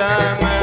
time.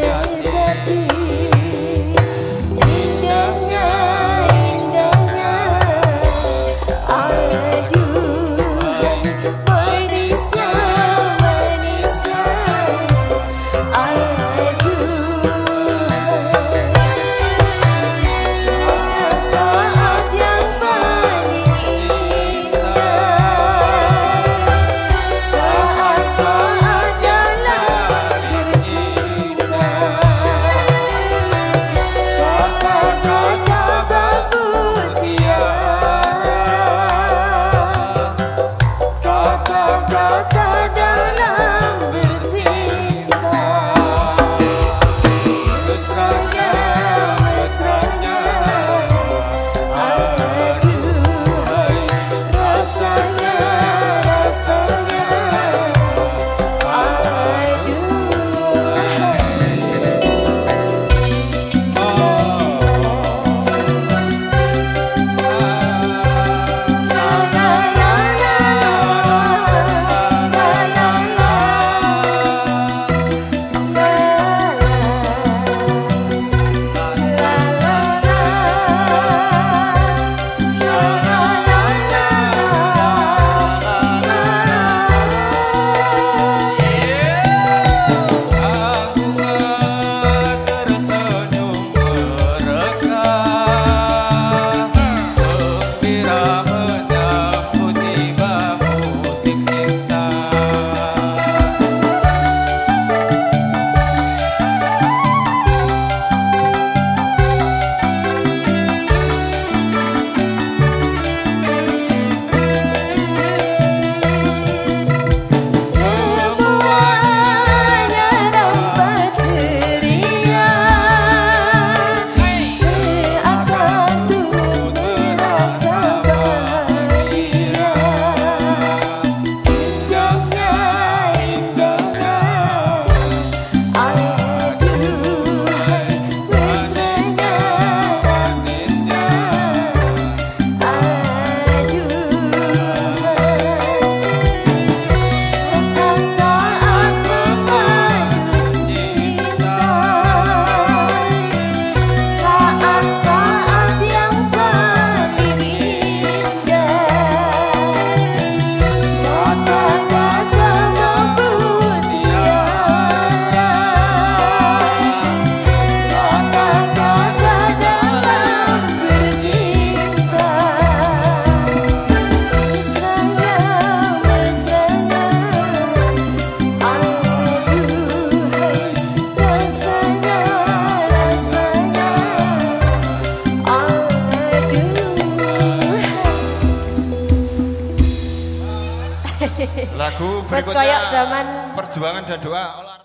yeah. Lagu berikutnya koyok zaman perjuangan dan doa